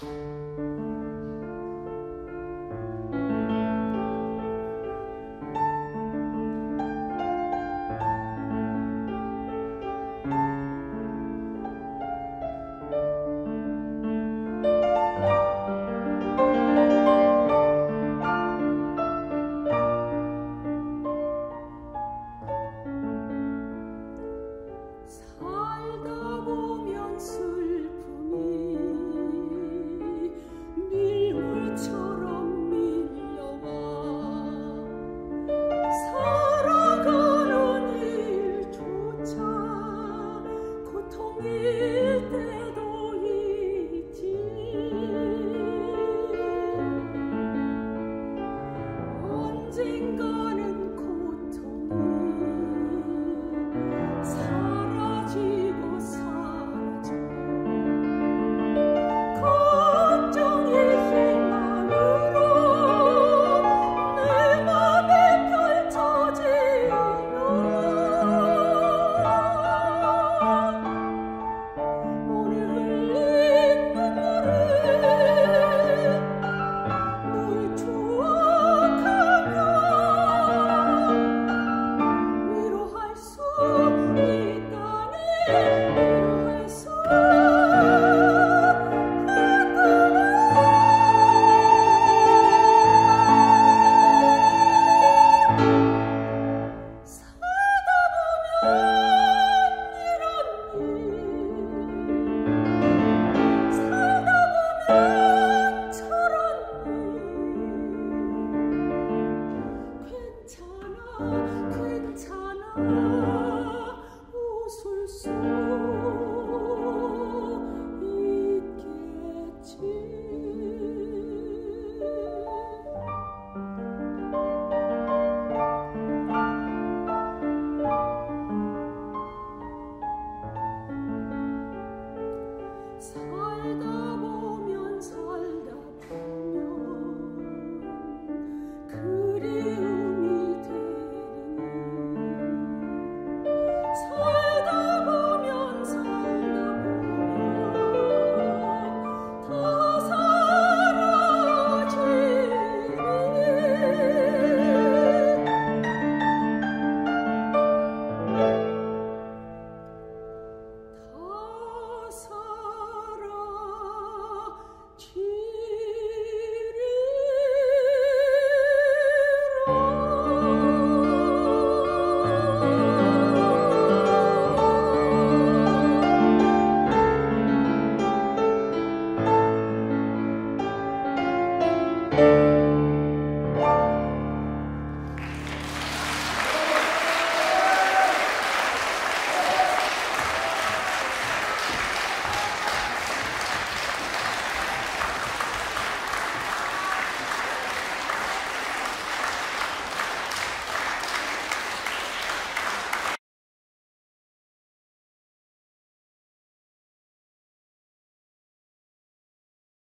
Música You. Música